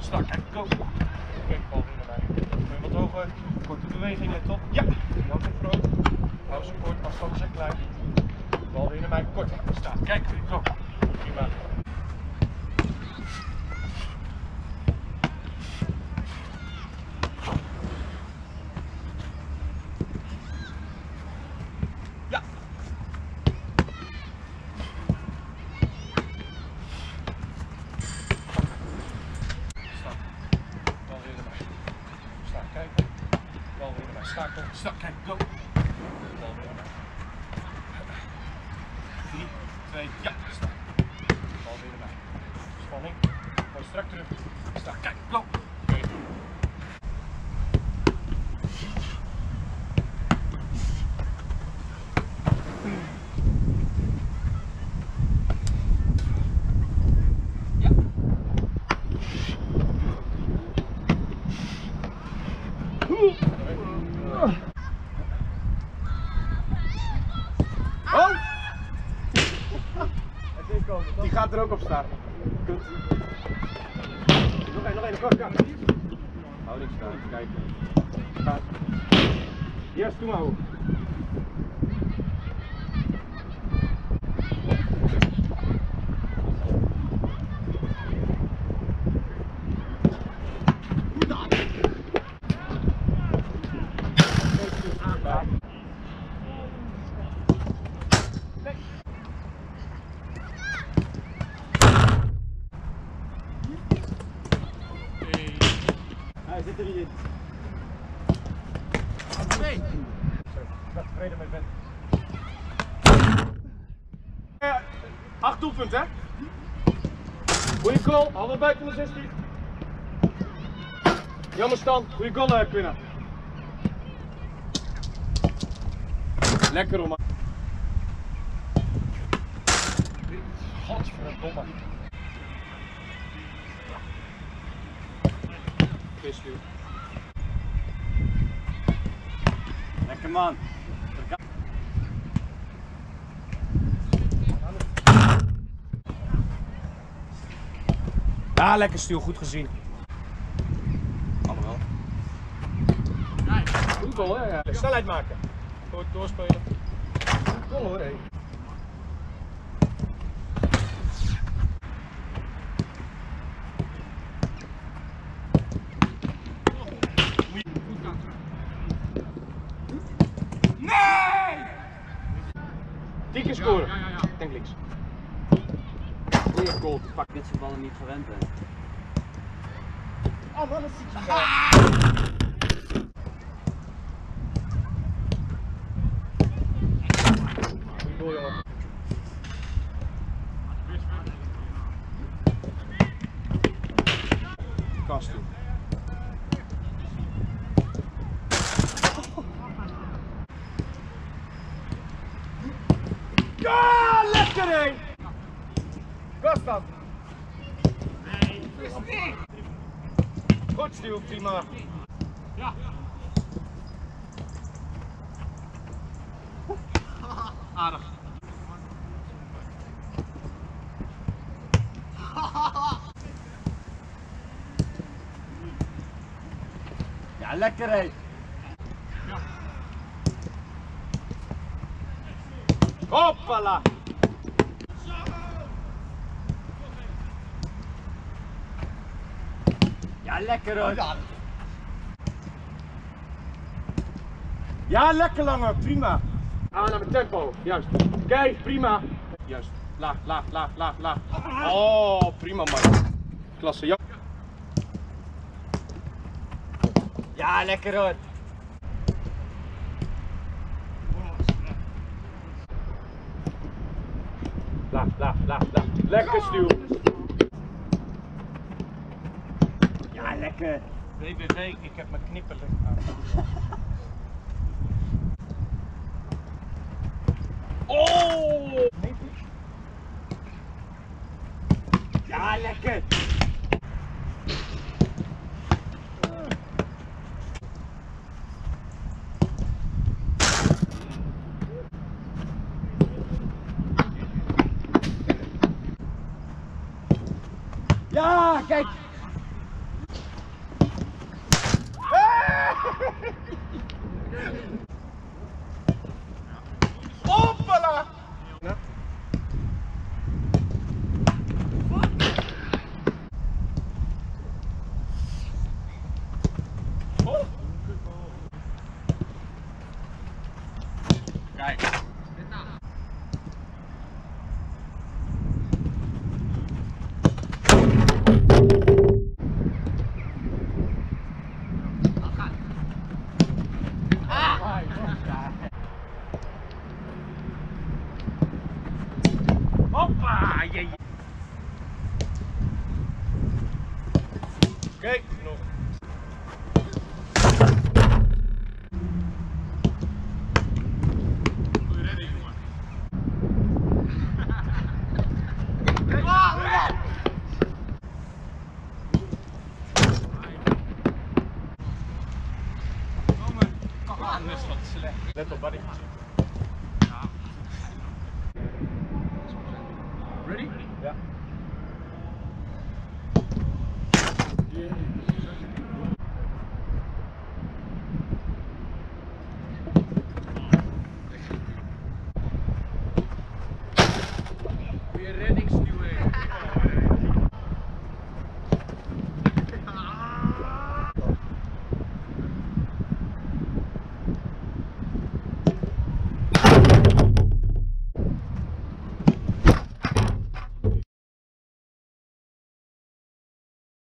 Strak, kijk, go. Oké, bal weer naar mij. Kun je wat hoger, korte beweging, let op. Ja, Jan en Vroom. Hou ze kort, afstand zijn klein. Bal weer naar mij, kort. Staat, kijk, go. Prima. Ja. Stap. Bal weer naar mij. Sta, kijken. Bal weer naar mij. Schakel. Sta, kijk, go. Bal weer naar mij. 3, 2, ja, sta. Bal weer naar. Spanning. Gooi strak terug. Sta, kijk, go. Oké. Ja. Oh! Die gaat er ook op staan. Kut. Nog één, nog één, kort, kort. Hou niks staan, kijk. Gaat. Yes, doe maar hoog. Zit er niet in. Nee. Ik ben tevreden met Ben. Eh, acht doelpunten, hè? Goeie goal, handen buiten de 16. Jammer stand, goeie goal heb winnen. Lekker om. Godverdomme. Nu. Lekker man. Ja, lekker stuur, goed gezien. Allemaal. Goed goal, hè? Snelheid maken. Door, doorspelen. Goed goal hoor, hé. Keer scoren. Ik denk links. Goeie goal. Pak. Dit soort ballen niet gewend bent. Oh man, dat zit je Goeie goal, jongen. Kast toe. Ja. Goed prima. Aardig. Ja, lekker hé. Hoppala! Ja, lekker hoor. Ja, lekker langer, prima. Aan naar mijn tempo, juist. Kijk, prima. Juist. Laag, laag, laag, laag, laag. Oh, prima man. Klasse, ja. Ja, lekker hoor. Laag, laag, laag, laag. Lekker stuw. Lekker. WBV, ik heb mijn knipperlijk aan. Oh! Ja, lekker. Ja, kijk. Kijk. Let op, buddy.